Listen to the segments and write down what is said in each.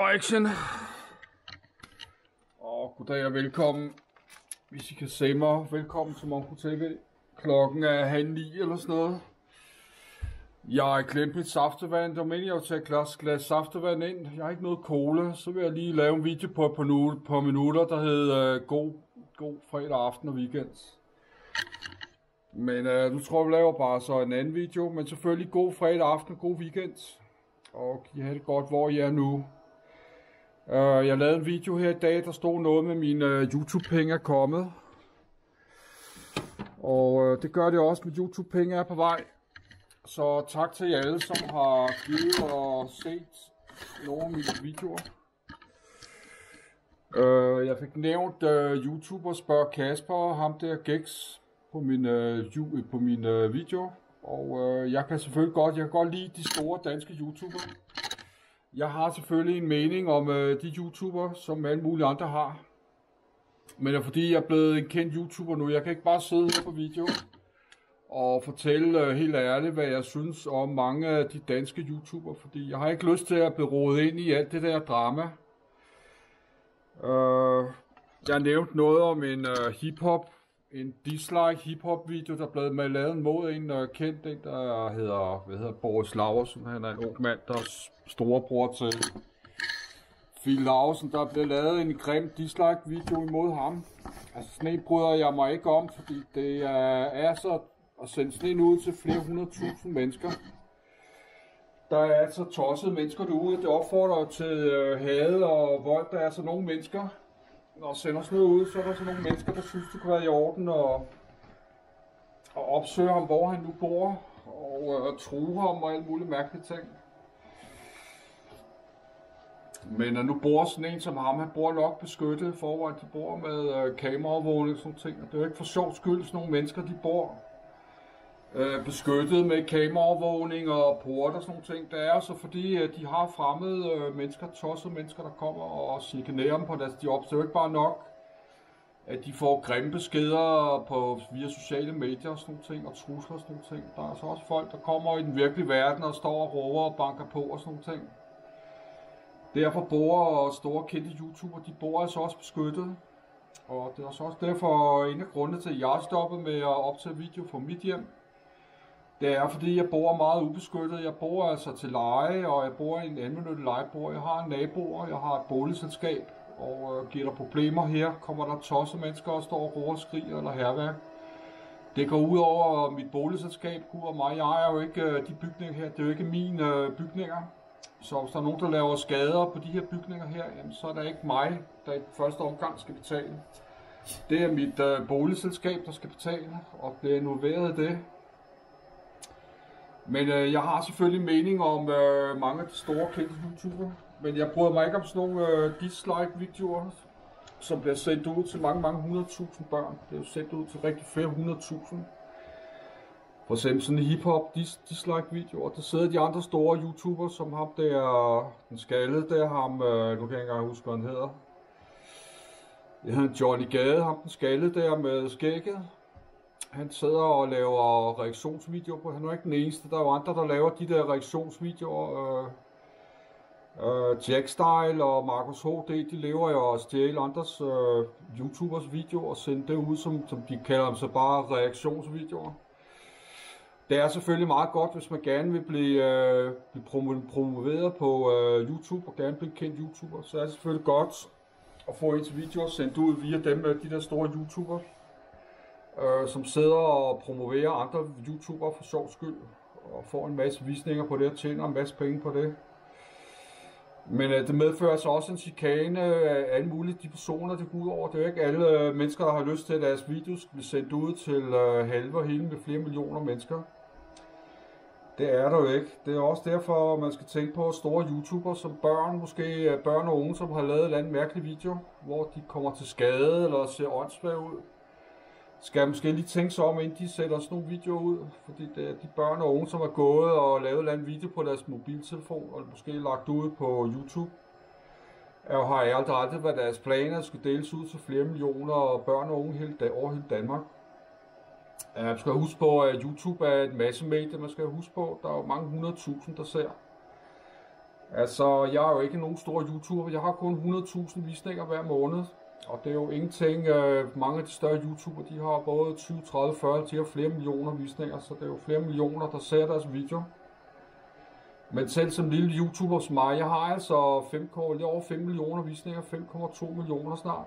Og action. Og goddag og velkommen. Hvis I kan se mig, velkommen til Monko TV. Klokken er halv ni eller sådan noget. Jeg har glemt mit saftevand. Det var meningen, at tage et glas, glas saftevand ind. Jeg har ikke noget cola. Så vil jeg lige lave en video på et par, nu, par minutter, der hedder uh, øh, god, god fredag aften og weekend. Men uh, nu tror jeg, vi laver bare så en anden video. Men selvfølgelig god fredag aften og god weekend. Og I har det godt, hvor I er nu. Uh, jeg lavede en video her i dag, der stod noget med mine uh, YouTube-penge er kommet. Og uh, det gør det også med YouTube-penge er på vej. Så tak til jer alle, som har givet og set nogle af mine videoer. Uh, jeg fik nævnt uh, YouTuber Spørg Kasper og ham der Gex på min, uh, på min uh, video. Og uh, jeg kan selvfølgelig godt, jeg kan godt lide de store danske YouTubere. Jeg har selvfølgelig en mening om øh, de YouTubere, som alle mulige andre har. Men det er fordi, jeg er blevet en kendt YouTuber nu. Jeg kan ikke bare sidde her på video og fortælle øh, helt ærligt, hvad jeg synes om mange af de danske YouTubere. Fordi jeg har ikke lyst til at blive rodet ind i alt det der drama. Øh, jeg nævnte noget om en øh, hiphop en dislike hiphop video, der blev med lavet mod en øh, kendt en, der hedder, hvad hedder Boris Laversen. Han er en ung mand, der storebror til Phil Lausen, Der blev lavet en grim dislike video imod ham. Altså sne bryder jeg mig ikke om, fordi det er så at sende sneen ud til flere hundredtusind mennesker. Der er altså tossede mennesker derude, det opfordrer til øh, had og vold. Der er altså nogle mennesker, når sender sådan noget ud, så er der så nogle mennesker, der synes, det kunne være i orden og, og opsøge ham, hvor han nu bor, og, og true ham og alle mulige mærkelige ting. Men når nu bor sådan en som ham, han bor nok beskyttet foran, de bor med øh, kameraovervågning og sådan ting. Og det er jo ikke for sjov skyld, sådan nogle mennesker, de bor øh, beskyttet med kameraovervågning og port og sådan nogle ting. Det er så fordi, at de har fremmede øh, mennesker, tossede mennesker, der kommer og chikanerer dem på deres job. Så det er jo ikke bare nok, at de får grimme beskeder på, via sociale medier og sådan nogle ting, og trusler og sådan nogle ting. Der er altså også folk, der kommer i den virkelige verden og står og råber og banker på og sådan nogle ting. Derfor bor store kendte YouTuber, de bor altså også beskyttet. Og det er også derfor øh, en af grundene til, at jeg stoppede med at optage video fra mit hjem. Det er fordi, jeg bor meget ubeskyttet. Jeg bor altså til leje, og jeg bor i en anvendt lejebor. Jeg har en naboer, jeg har et boligselskab, og øh, giver der problemer her, kommer der tosse mennesker og står og råber og skriger eller herværk. Det går ud over mit boligselskab, Gud og mig. Jeg ejer jo ikke øh, de bygninger her. Det er jo ikke mine øh, bygninger. Så hvis der er nogen, der laver skader på de her bygninger her, jamen, så er det ikke mig, der i første omgang skal betale. Det er mit øh, boligselskab, der skal betale, og bliver involveret i det. Men øh, jeg har selvfølgelig mening om øh, mange af de store kendte YouTubere. Men jeg bryder mig ikke om sådan nogle øh, dislike-videoer, som bliver sendt ud til mange, mange hundredtusind børn. Det er jo sendt ud til rigtig flere hundredtusind. For eksempel sådan en hip-hop dis dislike-videoer. Der sidder de andre store YouTubere, som ham der, den skaldede der, ham, øh, nu kan jeg ikke engang huske, hvad han hedder. Jeg hedder Johnny Gade, ham den skaldede der med skægget han sidder og laver reaktionsvideoer på. Han er ikke den eneste. Der er jo andre, der laver de der reaktionsvideoer. Øh, øh, Jack Style og Markus HD, de lever jo at stjæle andres øh, YouTubers videoer og sende det ud, som, som de kalder dem så bare reaktionsvideoer. Det er selvfølgelig meget godt, hvis man gerne vil blive, øh, blive promoveret på øh, YouTube og gerne blive kendt YouTuber. Så er det selvfølgelig godt at få ens videoer sendt ud via dem, øh, de der store YouTubere øh, som sidder og promoverer andre YouTubere for sjov skyld, og får en masse visninger på det, og tjener en masse penge på det. Men øh, det medfører så også en chikane af alle mulige de personer, det går ud over. Det er jo ikke alle øh, mennesker, der har lyst til, at deres videos bliver sendt ud til øh, halve og hele med flere millioner mennesker. Det er der jo ikke. Det er også derfor, man skal tænke på store YouTubere som børn, måske øh, børn og unge, som har lavet en eller anden mærkelig video, hvor de kommer til skade eller ser åndssvagt ud skal måske lige tænke sig om, inden de sætter sådan nogle videoer ud. Fordi det er de børn og unge, som har gået og lavet en video på deres mobiltelefon, og måske lagt ud på YouTube. Og har aldrig aldrig været deres planer, skulle deles ud til flere millioner børn og unge over hele Danmark. Man skal huske på, at YouTube er et masse medie, man skal huske på. Der er jo mange hundredtusind, der ser. Altså, jeg er jo ikke nogen stor YouTuber. Jeg har kun 100.000 visninger hver måned. Og det er jo ingenting. Øh, mange af de større YouTubere, de har både 20, 30, 40, de har flere millioner visninger. Så det er jo flere millioner, der ser deres video. Men selv som lille YouTuber som mig, jeg har altså 5, lidt over 5 millioner visninger, 5,2 millioner snart.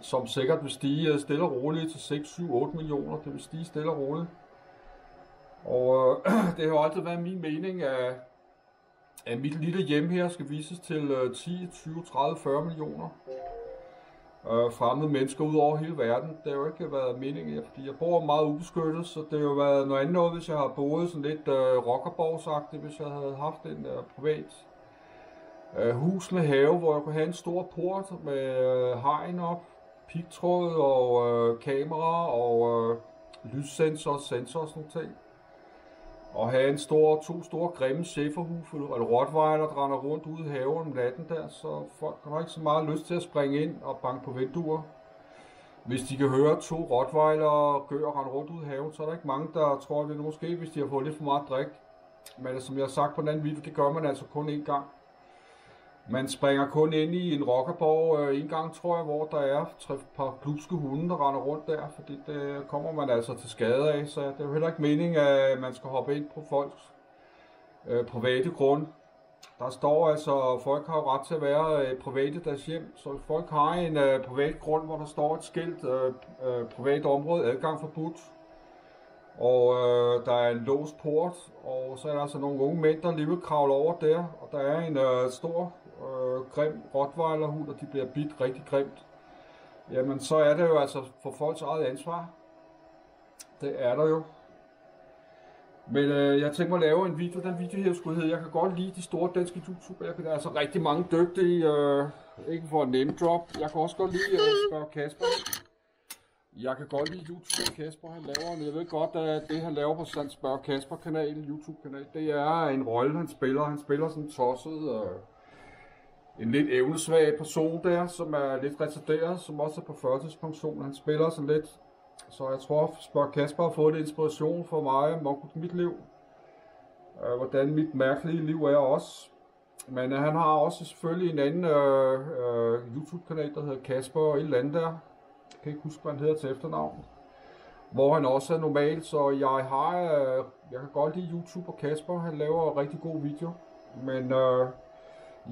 Som sikkert vil stige øh, stille og roligt til 6, 7, 8 millioner. Det vil stige stille og roligt. Og øh, det har jo altid været min mening, at, at mit lille hjem her skal vises til øh, 10, 20, 30, 40 millioner øh, fremmede mennesker ud over hele verden. Det har jo ikke været meningen, fordi jeg bor meget ubeskyttet, så det har jo været noget andet noget, hvis jeg har boet sådan lidt øh, rockerborgsagtigt, hvis jeg havde haft en øh, privat øh, hus med have, hvor jeg kunne have en stor port med øh, hegn op, pigtråd og øh, kamera og øh, lyssensor, sensor og sådan noget og have en stor, to store grimme schæferhuf eller rottweiler, der render rundt ude i haven om natten der, så folk har ikke så meget lyst til at springe ind og banke på vinduer. Hvis de kan høre to rottweiler gør rende rundt ude i haven, så er der ikke mange, der tror, at det er måske, hvis de har fået lidt for meget drik. Men altså, som jeg har sagt på den anden video, det gør man altså kun én gang. Man springer kun ind i en rockerborg øh, en gang, tror jeg, hvor der er et par klubske hunde, der render rundt der, fordi det kommer man altså til skade af, så det er jo heller ikke meningen, at man skal hoppe ind på folks øh, private grund. Der står altså, at folk har jo ret til at være øh, private deres hjem, så hvis folk har en øh, privat grund, hvor der står et skilt, øh, øh, privat område, adgang forbudt, og øh, der er en låst port, og så er der altså nogle unge mænd, der lige vil kravle over der, og der er en øh, stor øh, grim rottweilerhund, og de bliver bidt rigtig grimt, jamen så er det jo altså for folks eget ansvar. Det er der jo. Men øh, jeg tænkte mig at lave en video. Den video her skulle hedde, jeg kan godt lide de store danske YouTuber. Jeg kan, der er altså rigtig mange dygtige, øh, ikke for at name drop. Jeg kan også godt lide øh, spørge Kasper. Jeg kan godt lide YouTube Kasper, han laver, men jeg ved godt, at det han laver på sådan spørge Kasper kanal, YouTube kanal, det er en rolle han spiller. Han spiller sådan tosset, øh, en lidt evnesvag person der, som er lidt retarderet, som også er på førtidspension. Han spiller sådan lidt, så jeg tror, at Kasper har fået lidt inspiration for mig om mit liv. Øh, hvordan mit mærkelige liv er også. Men øh, han har også selvfølgelig en anden øh, øh, YouTube-kanal, der hedder Kasper og et eller andet der. Jeg kan ikke huske, hvad han hedder til efternavn. Hvor han også er normal, så jeg har, øh, jeg kan godt lide YouTube og Kasper. Han laver rigtig god video. Men øh,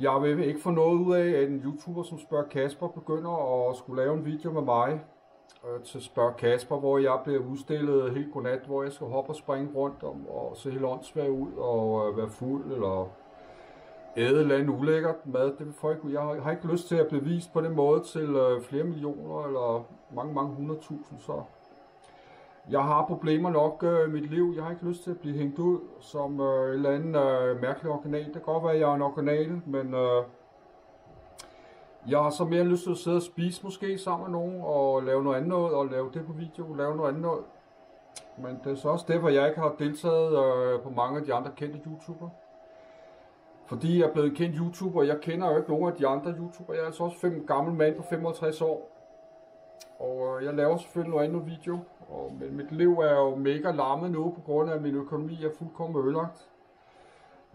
jeg vil ikke få noget ud af, at en YouTuber som spørger Kasper begynder at skulle lave en video med mig øh, til spørg Kasper, hvor jeg bliver udstillet helt godnat, hvor jeg skal hoppe og springe rundt om og se helt åndssvagt ud og øh, være fuld eller æde eller andet ulækkert mad. Det vil folk, jeg har ikke lyst til at blive vist på den måde til øh, flere millioner eller mange, mange hundredtusind. Så jeg har problemer nok øh, mit liv. Jeg har ikke lyst til at blive hængt ud som øh, et eller andet øh, mærkelig organal. Det kan godt være, at jeg er en organal, men øh, jeg har så mere lyst til at sidde og spise måske sammen med nogen og lave noget andet noget, og lave det på video, lave noget andet noget. Men det er så også derfor, jeg ikke har deltaget øh, på mange af de andre kendte YouTubere. Fordi jeg er blevet kendt YouTuber, jeg kender jo ikke nogen af de andre YouTubere. Jeg er altså også fem gammel mand på 65 år. Og øh, jeg laver selvfølgelig noget andet video. Og, men mit liv er jo mega lammet nu, på grund af at min økonomi er fuldkommen ødelagt.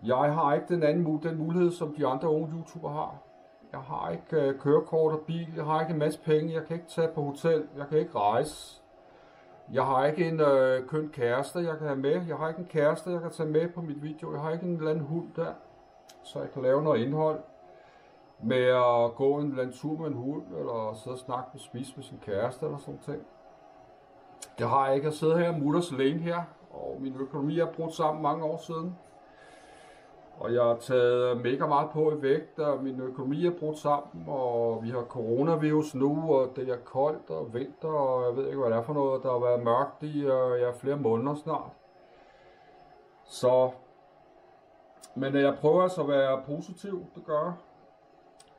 Jeg har ikke den anden den mulighed, som de andre unge YouTubere har. Jeg har ikke øh, kørekort og bil, jeg har ikke en masse penge, jeg kan ikke tage på hotel, jeg kan ikke rejse. Jeg har ikke en øh, køn kæreste, jeg kan have med. Jeg har ikke en kæreste, jeg kan tage med på mit video. Jeg har ikke en eller anden hund der, så jeg kan lave noget indhold med at gå en eller anden tur med en hund, eller sidde og snakke med spise med sin kæreste, eller sådan noget. Det har jeg ikke. Jeg sidder her mutters længe her, og min økonomi er brudt sammen mange år siden. Og jeg har taget mega meget på i vægt, og min økonomi er brudt sammen, og vi har coronavirus nu, og det er koldt og vinter, og jeg ved ikke, hvad det er for noget. Der har været mørkt i øh, ja, flere måneder snart. Så, men øh, jeg prøver altså at være positiv, det gør jeg.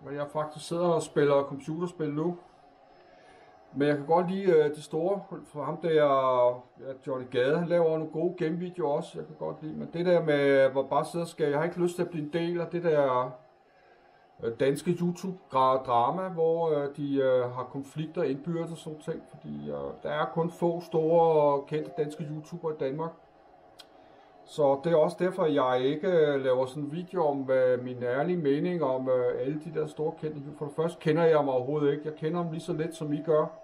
Men jeg faktisk sidder og spiller computerspil nu, men jeg kan godt lide øh, det store for ham der, ja, Johnny Gade, han laver nogle gode gamevideoer også, jeg kan godt lide. Men det der med, hvor bare sidder skal, jeg har ikke lyst til at blive en del af det der øh, danske YouTube-drama, hvor øh, de øh, har konflikter indbyrdes og sådan ting. Fordi øh, der er kun få store kendte danske YouTubere i Danmark. Så det er også derfor, jeg ikke øh, laver sådan en video om øh, min ærlige mening om øh, alle de der store kendte. For det første kender jeg dem overhovedet ikke. Jeg kender dem lige så lidt, som I gør.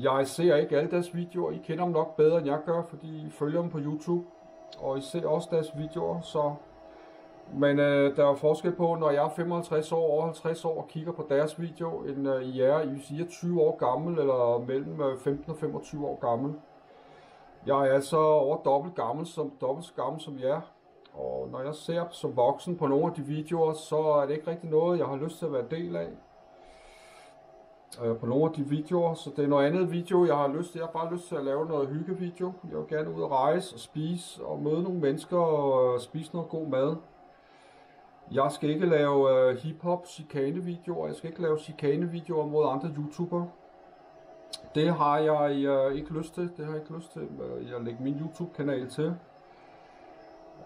Jeg ser ikke alle deres videoer. I kender dem nok bedre, end jeg gør, fordi I følger dem på YouTube. Og I ser også deres videoer, så... Men øh, der er forskel på, når jeg er 55 år over 50 år og kigger på deres video, end øh, I er, I siger 20 år gammel, eller mellem øh, 15 og 25 år gammel. Jeg er altså over dobbelt gammel som, dobbelt så gammel som jeg Og når jeg ser som voksen på nogle af de videoer, så er det ikke rigtig noget, jeg har lyst til at være del af. Øh, på nogle af de videoer, så det er noget andet video, jeg har lyst til. Jeg har bare lyst til at lave noget hyggevideo. Jeg vil gerne ud og rejse og spise og møde nogle mennesker og øh, spise noget god mad. Jeg skal ikke lave øh, hiphop hip-hop chikane videoer. Jeg skal ikke lave chikane videoer mod andre YouTubere. Det har jeg øh, ikke lyst til. Det har jeg ikke lyst til. Jeg lægger min YouTube-kanal til.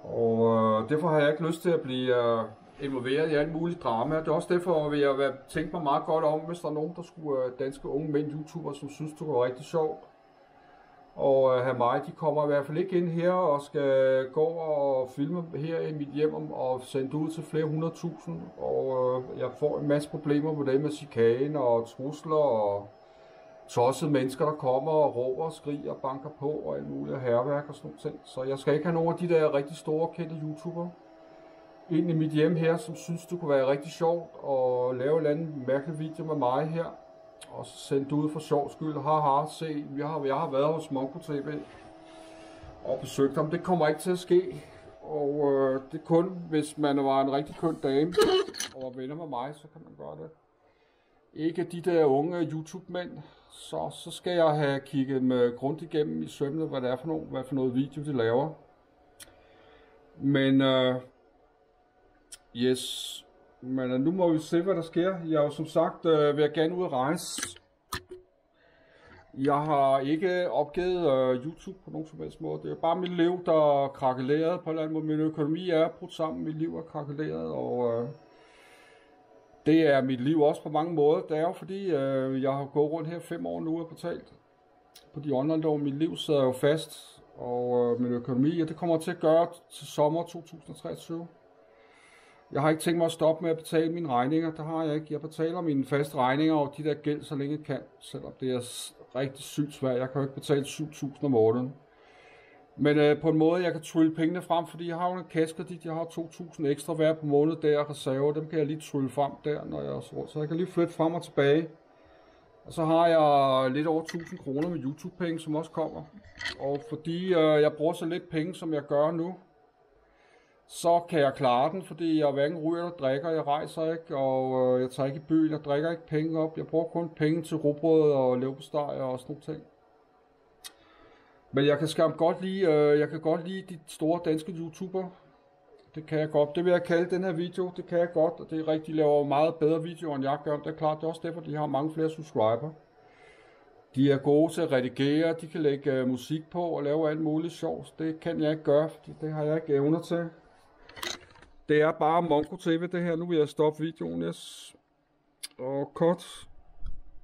Og derfor har jeg ikke lyst til at blive involveret i alt muligt drama. Det er også derfor, at jeg tænke mig meget godt om, hvis der er nogen, der skulle øh, danske unge mænd YouTuber, som synes, det var rigtig sjovt. Og uh, have mig, de kommer i hvert fald ikke ind her og skal gå og filme her i mit hjem og sende ud til flere hundredtusind. Og uh, jeg får en masse problemer med det med chikane og trusler og tossede mennesker, der kommer og råber og skriger og banker på og alt muligt herværk og sådan noget. Så jeg skal ikke have nogen af de der rigtig store kendte YouTubere ind i mit hjem her, som synes, det kunne være rigtig sjovt at lave en eller anden mærkelig video med mig her. Og så sende det ud for sjov skyld. Haha, se, jeg har, jeg har været hos Monko TV og besøgt ham. Det kommer ikke til at ske. Og øh, det er kun, hvis man var en rigtig køn dame og var venner med mig, så kan man gøre det. Ikke de der unge YouTube-mænd, så, så skal jeg have kigget med grundigt igennem i sømne, hvad det er for, noget, hvad for noget video, de laver. Men, øh, yes, men øh, nu må vi se, hvad der sker. Jeg har jo som sagt, øh, ved at gerne ud at rejse. Jeg har ikke opgivet øh, YouTube på nogen som helst måde. Det er bare mit liv, der er krakeleret på en eller anden måde. Min økonomi er brudt sammen, mit liv er krakeleret, og... øh, det er mit liv også på mange måder. Det er jo fordi, øh, jeg har gået rundt her fem år nu og betalt på de online lån. Mit liv sidder jo fast, og øh, min økonomi, og det kommer til at gøre til sommer 2023. Jeg har ikke tænkt mig at stoppe med at betale mine regninger. Det har jeg ikke. Jeg betaler mine faste regninger og de der gæld, så længe jeg kan. Selvom det er rigtig sygt svært. Jeg kan jo ikke betale 7.000 om måneden. Men øh, på en måde, jeg kan trylle pengene frem, fordi jeg har jo en kassekredit, jeg har 2.000 ekstra hver på måned der reserver, dem kan jeg lige trylle frem der, når jeg så, så jeg kan lige flytte frem og tilbage. Og så har jeg lidt over 1000 kroner med YouTube-penge, som også kommer. Og fordi øh, jeg bruger så lidt penge, som jeg gør nu, så kan jeg klare den, fordi jeg hverken ryger eller drikker, jeg rejser ikke, og øh, jeg tager ikke i byen, jeg drikker ikke penge op, jeg bruger kun penge til råbrød og leverpostej og sådan nogle ting. Men jeg kan skam godt lide, øh, jeg kan godt lide de store danske YouTuber. Det kan jeg godt. Det vil jeg kalde den her video. Det kan jeg godt, og det er rigtigt. De laver meget bedre videoer, end jeg gør. Det er klart, det er også derfor, de har mange flere subscriber. De er gode til at redigere, de kan lægge øh, musik på og lave alt muligt sjovt. Det kan jeg ikke gøre, fordi det har jeg ikke evner til. Det er bare Monko TV det her. Nu vil jeg stoppe videoen. Yes. Og kort.